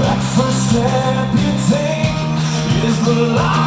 That first step you take is the longest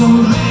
so late.